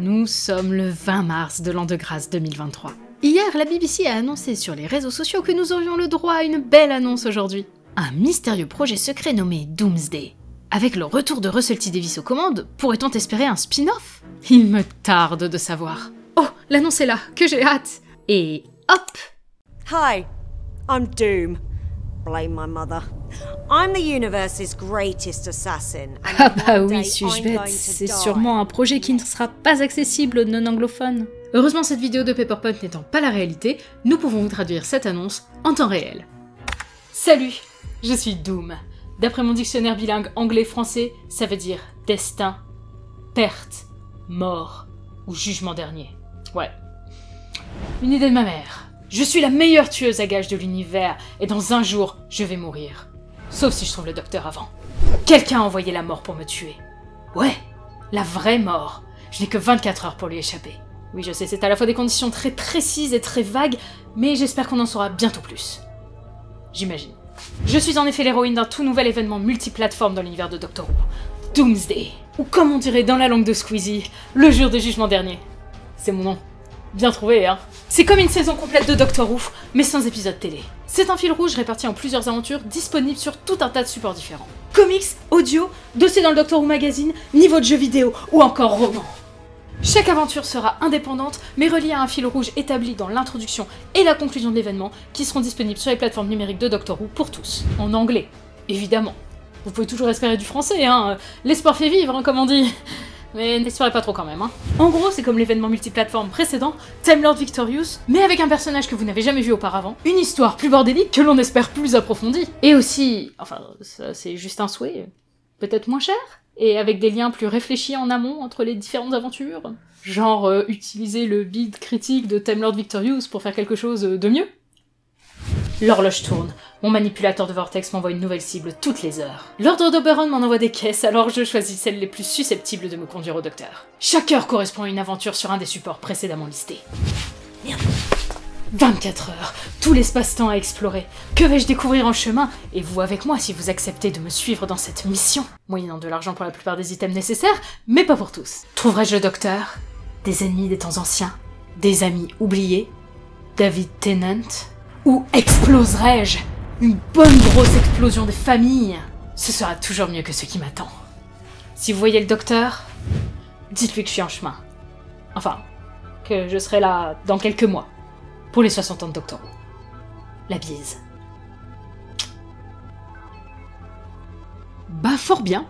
Nous sommes le 20 mars de l'an de grâce 2023. Hier, la BBC a annoncé sur les réseaux sociaux que nous aurions le droit à une belle annonce aujourd'hui. Un mystérieux projet secret nommé Doomsday. Avec le retour de Russell T. Davis aux commandes, pourrait-on espérer un spin-off? Il me tarde de savoir. Oh, l'annonce est là, que j'ai hâte Et hop Hi, I'm Doom. Blame my mother. I'm the universe's greatest assassin. Ah bah oui, suis-je bête, c'est sûrement un projet qui ne sera pas accessible aux non-anglophones. Heureusement, cette vidéo de Paperpot n'étant pas la réalité, nous pouvons vous traduire cette annonce en temps réel. Salut, je suis Doom. D'après mon dictionnaire bilingue anglais-français, ça veut dire destin, perte, mort ou jugement dernier. Ouais. Une idée de ma mère. Je suis la meilleure tueuse à gages de l'univers et dans un jour, je vais mourir. Sauf si je trouve le docteur avant. Quelqu'un a envoyé la mort pour me tuer. Ouais, la vraie mort. Je n'ai que 24 heures pour lui échapper. Oui, je sais, c'est à la fois des conditions très précises et très vagues, mais j'espère qu'on en saura bientôt plus. J'imagine. Je suis en effet l'héroïne d'un tout nouvel événement multiplateforme dans l'univers de Doctor Who. Doomsday. Ou comme on dirait dans la langue de Squeezie, le jour du jugement dernier. C'est mon nom. Bien trouvé, hein C'est comme une saison complète de Doctor Who, mais sans épisode télé. C'est un fil rouge réparti en plusieurs aventures disponibles sur tout un tas de supports différents. Comics, audio, dossier dans le Doctor Who Magazine, niveau de jeux vidéo ou encore roman. Chaque aventure sera indépendante, mais reliée à un fil rouge établi dans l'introduction et la conclusion de l'événement, qui seront disponibles sur les plateformes numériques de Doctor Who pour tous. En anglais, évidemment. Vous pouvez toujours espérer du français, hein. L'espoir fait vivre, hein, comme on dit. Mais n'espérez pas trop quand même, hein. En gros, c'est comme l'événement multiplateforme précédent, Time Lord Victorious, mais avec un personnage que vous n'avez jamais vu auparavant, une histoire plus bordélique que l'on espère plus approfondie, et aussi, enfin, c'est juste un souhait, peut-être moins cher, et avec des liens plus réfléchis en amont entre les différentes aventures. Genre euh, utiliser le bid critique de Time Lord Victorious pour faire quelque chose de mieux. L'horloge tourne. Mon manipulateur de vortex m'envoie une nouvelle cible toutes les heures. L'ordre d'Oberon m'en envoie des caisses, alors je choisis celles les plus susceptibles de me conduire au docteur. Chaque heure correspond à une aventure sur un des supports précédemment listés. Merde. 24 heures, tout l'espace-temps à explorer. Que vais-je découvrir en chemin? Et vous avec moi si vous acceptez de me suivre dans cette mission Moyennant de l'argent pour la plupart des items nécessaires, mais pas pour tous. Trouverai-je le docteur? Des ennemis des temps anciens? Des amis oubliés? David Tennant? Ou exploserai-je? Une bonne grosse explosion des familles Ce sera toujours mieux que ce qui m'attend. Si vous voyez le docteur, dites-lui que je suis en chemin. Enfin, que je serai là dans quelques mois pour les 60 ans de Doctor Who. La bise. Bah fort bien.